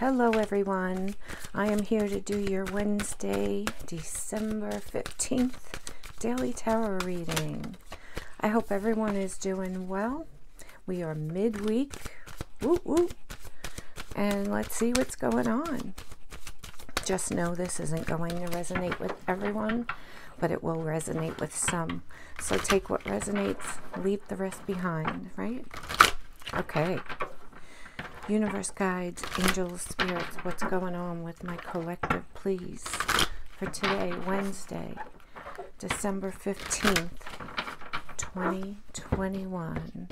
Hello, everyone. I am here to do your Wednesday, December 15th daily tarot reading. I hope everyone is doing well. We are midweek. Woo woo. And let's see what's going on. Just know this isn't going to resonate with everyone, but it will resonate with some. So take what resonates, leave the rest behind, right? Okay. Universe guides, angels, spirits, what's going on with my collective, please? For today, Wednesday, December 15th, 2021.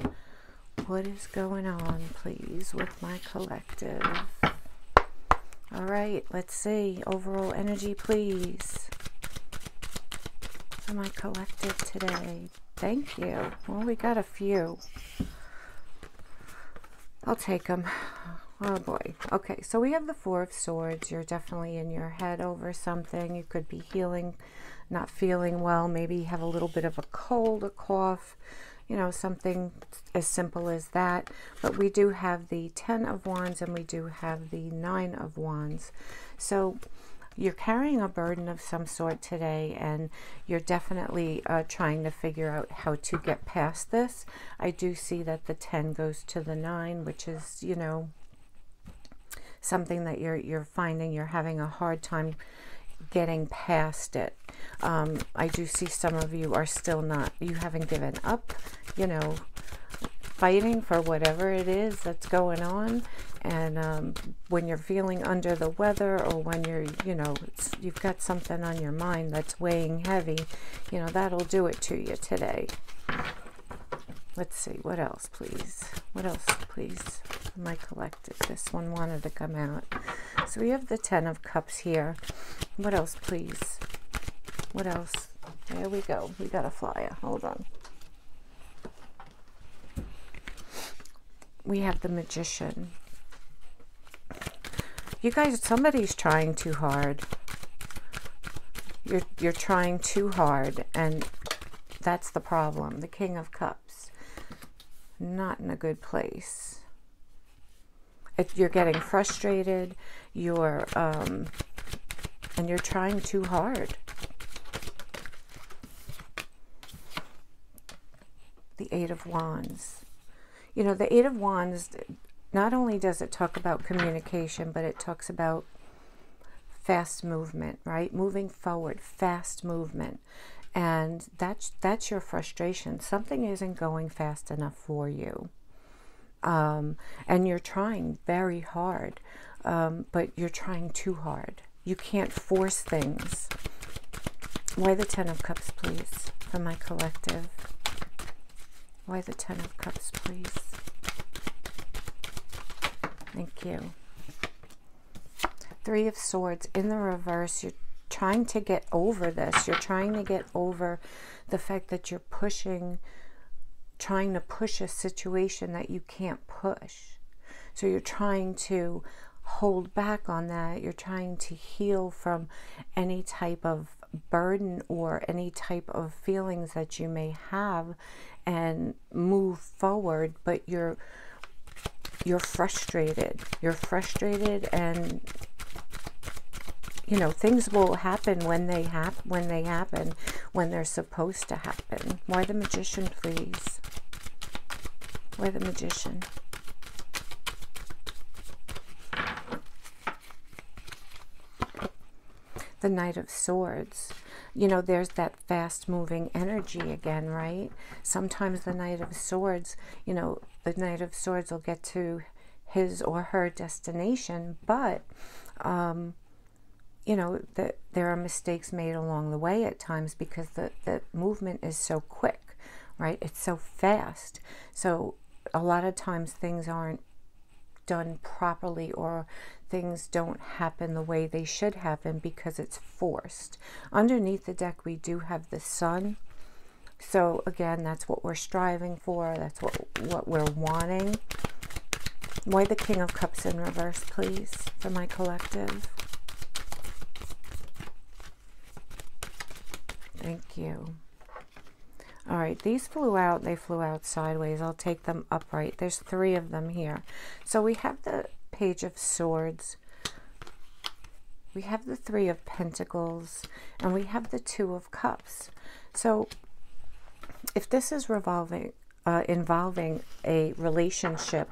What is going on, please, with my collective? All right, let's see. Overall energy, please. For my collective today. Thank you. Well, we got a few. I'll take them. Oh boy. Okay, so we have the Four of Swords. You're definitely in your head over something. You could be healing, not feeling well. Maybe have a little bit of a cold, a cough, you know, something as simple as that. But we do have the Ten of Wands and we do have the Nine of Wands. So you're carrying a burden of some sort today and you're definitely uh, trying to figure out how to get past this. I do see that the 10 goes to the 9, which is, you know, something that you're, you're finding you're having a hard time getting past it. Um, I do see some of you are still not, you haven't given up, you know, fighting for whatever it is that's going on. And um, when you're feeling under the weather or when you're you know you've got something on your mind that's weighing heavy you know that'll do it to you today. Let's see what else please? What else please? Am I collected? this one wanted to come out. So we have the ten of cups here. What else please? What else? There we go. We got a flyer. Hold on we have the magician you guys, somebody's trying too hard. You're, you're trying too hard, and that's the problem. The King of Cups. Not in a good place. If you're getting frustrated, you're, um, and you're trying too hard. The Eight of Wands. You know, the Eight of Wands not only does it talk about communication, but it talks about fast movement, right? Moving forward, fast movement. And that's that's your frustration. Something isn't going fast enough for you. Um, and you're trying very hard, um, but you're trying too hard. You can't force things. Why the Ten of Cups, please, for my collective? Why the Ten of Cups, please? Thank you. Three of Swords in the reverse. You're trying to get over this. You're trying to get over the fact that you're pushing, trying to push a situation that you can't push. So you're trying to hold back on that. You're trying to heal from any type of burden or any type of feelings that you may have and move forward, but you're you're frustrated. You're frustrated and you know, things will happen when they happen when they happen when they're supposed to happen. Why the magician, please? Why the magician? The Knight of Swords you know, there's that fast moving energy again, right? Sometimes the Knight of Swords, you know, the Knight of Swords will get to his or her destination, but, um, you know, that there are mistakes made along the way at times because the, the movement is so quick, right? It's so fast. So a lot of times things aren't done properly or things don't happen the way they should happen because it's forced. Underneath the deck, we do have the sun. So again, that's what we're striving for. That's what, what we're wanting. Why the King of Cups in reverse, please, for my collective? Thank you. All right, these flew out. They flew out sideways. I'll take them upright. There's three of them here. So we have the Page of Swords. We have the Three of Pentacles. And we have the Two of Cups. So if this is revolving, uh, involving a relationship,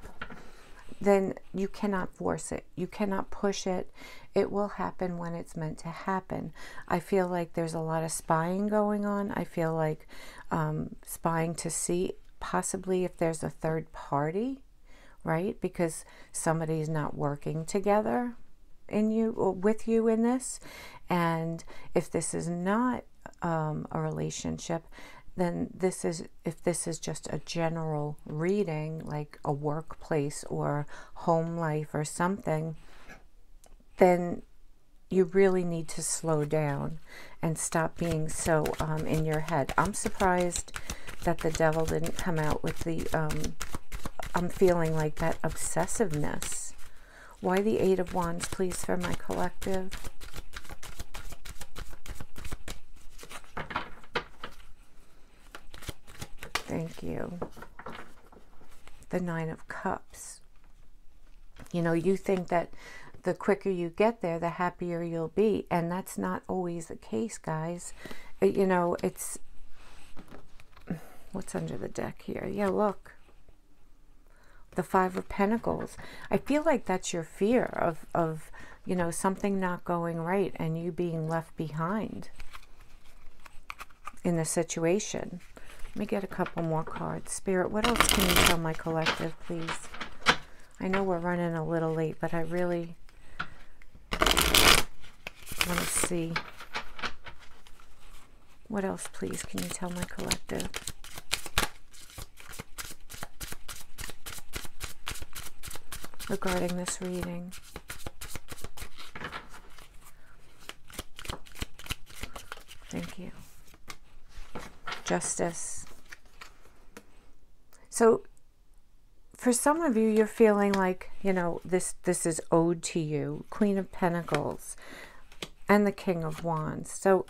then you cannot force it. You cannot push it. It will happen when it's meant to happen. I feel like there's a lot of spying going on. I feel like um, spying to see possibly if there's a third party, right? Because somebody's not working together in you or with you in this. And if this is not um, a relationship, then this is if this is just a general reading like a workplace or home life or something then you really need to slow down and stop being so um, in your head i'm surprised that the devil didn't come out with the um, i'm feeling like that obsessiveness why the eight of wands please for my collective Thank you. The Nine of Cups. You know, you think that the quicker you get there, the happier you'll be. And that's not always the case, guys. It, you know, it's... What's under the deck here? Yeah, look. The Five of Pentacles. I feel like that's your fear of, of you know, something not going right and you being left behind in the situation. Let me get a couple more cards. Spirit, what else can you tell my collective, please? I know we're running a little late, but I really want to see. What else, please, can you tell my collective? Regarding this reading. Thank you. Justice. So for some of you, you're feeling like, you know, this, this is owed to you. Queen of Pentacles and the King of Wands. So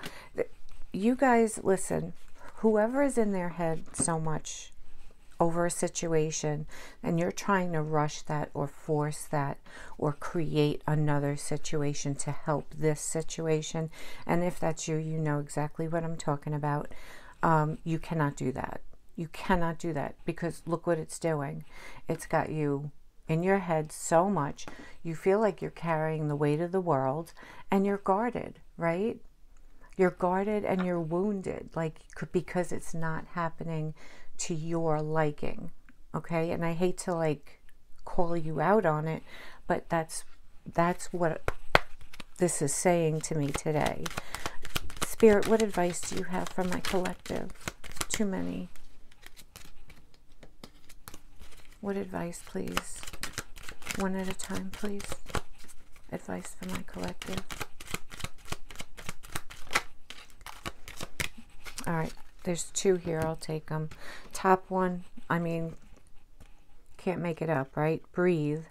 you guys, listen, whoever is in their head so much over a situation and you're trying to rush that or force that or create another situation to help this situation. And if that's you, you know exactly what I'm talking about. Um, you cannot do that. You cannot do that because look what it's doing. It's got you in your head so much. You feel like you're carrying the weight of the world and you're guarded, right? You're guarded and you're wounded, like because it's not happening to your liking. Okay. And I hate to like call you out on it, but that's that's what this is saying to me today. Spirit, what advice do you have for my collective? Too many. What advice, please? One at a time, please. Advice for my collective. All right, there's two here. I'll take them. Top one, I mean, can't make it up, right? Breathe.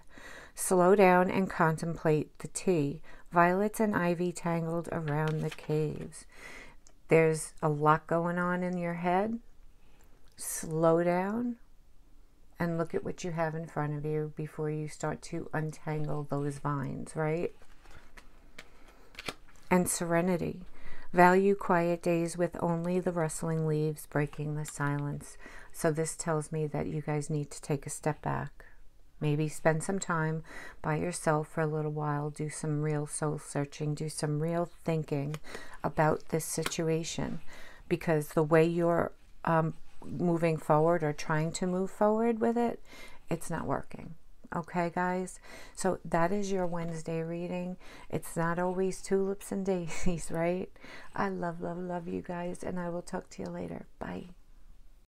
Slow down and contemplate the tea. Violets and ivy tangled around the caves. There's a lot going on in your head. Slow down and look at what you have in front of you before you start to untangle those vines, right? And serenity. Value quiet days with only the rustling leaves breaking the silence. So this tells me that you guys need to take a step back. Maybe spend some time by yourself for a little while. Do some real soul searching. Do some real thinking about this situation. Because the way you're um, moving forward or trying to move forward with it, it's not working. Okay, guys? So that is your Wednesday reading. It's not always tulips and daisies, right? I love, love, love you guys, and I will talk to you later. Bye.